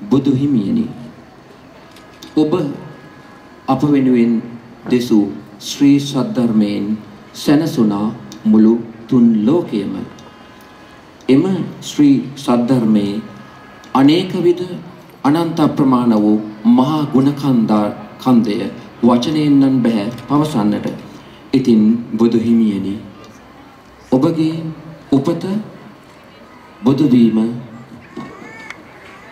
බුදු හිමියනි ඔබ අප වෙනුවෙන් දෙසූ ශ්‍රී සද්ධර්මයෙන් සැනසුණා මුළු තුන් ලෝකයම එම ශ්‍රී සද්ධර්මයේ අනේක විද අනන්ත ප්‍රමාණ වූ මහා ගුණකන්දා කන්දය වචනයෙන් නම් බෑ පවසන්නට. ඉතින් බුදු හිමියනි ඔබගේ උපත බුදු වීම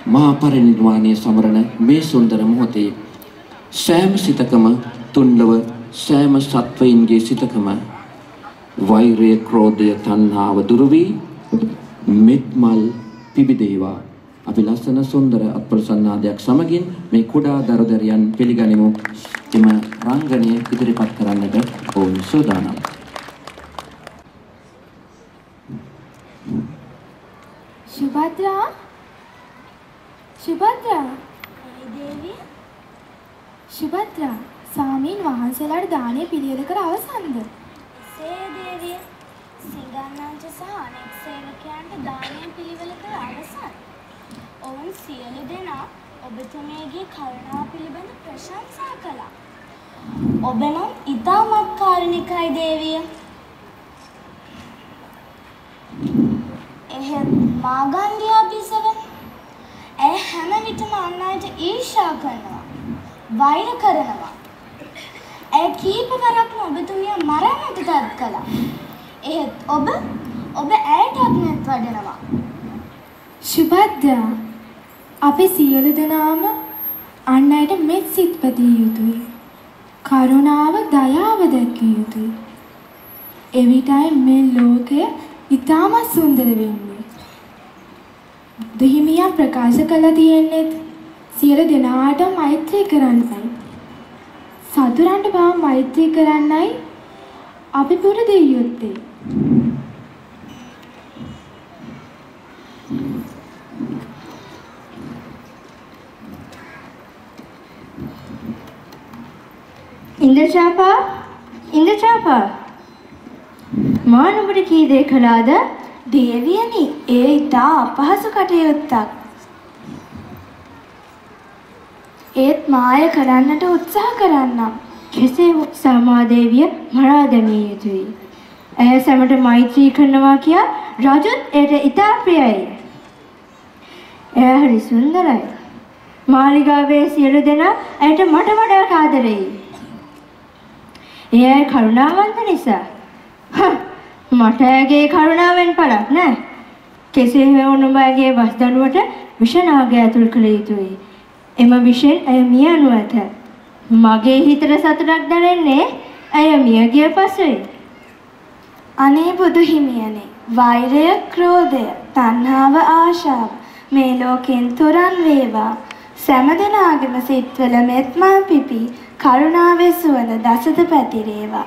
මහා පරිනිර්වාණය සමරන මේ සුන්දර මොහොතේ සෑම සිතකම තුන්ලව සෑම සත්වයින්ගේ සිතකම වෛරය ක්‍රෝධය තණ්හාව දුරු වී මෙත්මල් පිබිදේවා. අපි ලස්සන සුන්දර අත්පොල්සන්නාදයක් සමගින් මේ කුඩා දරුදරියන් පිළිගනිමු. එම රංගනය ඉදිරිපත් කරන්නට ඔවුන් සූදානම්. සුභද්‍රා! සුභද්‍රා දේවිය සුභද්‍රා සාමීන් වහන්සේලාට දානය පිළියෙල කර අවසන්ද එසේ දේවිය සිඟන්නන්ට සහ අනෙක් සේවකයන්ට දානය පිළිවෙල කර අවසන්. ඔවුන් සියලු දෙනා ඔබතුමියගේ කරුණාව පිළිබඳ ප්‍රශංසා කළා. ඔබ නම් ඉතාමත් කාරුණිකයි දේවිය. එහෙත් මාගන්ධියා බිසව හැම විටම අන් අයට ඊර්ෂ්‍යා කරනවා. වෛර කරනවා. ඇය කීප වරක්ම ඔබතුමිය මරන්නට තත් කළා. එහෙත් ඔබ ඔබ ඇයටත් මෙත් වඩනවා. සුභද්‍රා අපි සියලු දෙනාම අන් අයට මෙත් සිත් පැතිය යුතුයි කරුණාව දයාව දැක්විය යුතුයි එවිටයි මේ ලෝකය ඉතාමත් සුන්දර වෙන්නේ දෙහිමියන් ප්‍රකාශ කළා තියෙන්නේත්. සියලු දෙනාට මෛත්‍රී කරන්නයි. සතුරන්ට බව මෛත්‍රී කරන්නයි අපි පුරුදු යුත්තේ. ඉන්ද්‍රචාපා ඉන්ද්‍රචාපා මා නුඹට කී දේ කළාද? දේවියනි ඒ ඉතා අපහසු කටයුත්තක්. ඒත් මාය කරන්නට උත්සාහ කරන්නම්. කෙසේ සාමාදේවිය මරා දැමිය යුතුයි. ඇය සැමට මෛත්‍රී කරනවා කියා රජුත් එයට ඉතා ප්‍රියයි. එය හරි සුන්දරයි. මාලිගාවේ සියලු දෙනා ඇයට මට වඩා කාදරෙයි. එය කරුණාවන්ත නිසා. හ්, මට ඇගේ කරුණාවෙන් පළක් නෑ. කෙසේ වුණු මගේ වස් දනුවට විෂනාගය ඇතුල් කළ යුතුයි. එම විෂෙන් ඇය මිය යනු ඇත. මගේ හිතට සතුටක් දැනෙන්නේ ඇය මිය ගිය පසුයි. අනේ බුදු හිමියනි වෛරය ක්‍රෝධය තණ්හාව ආශාව මේ ලෝකෙන් තොරන් වේවා සෑම දෙනාගේම සිත්වල මෙත්මල් පිපි කරුණාවේ සුවඳ දසත පැතිරේවා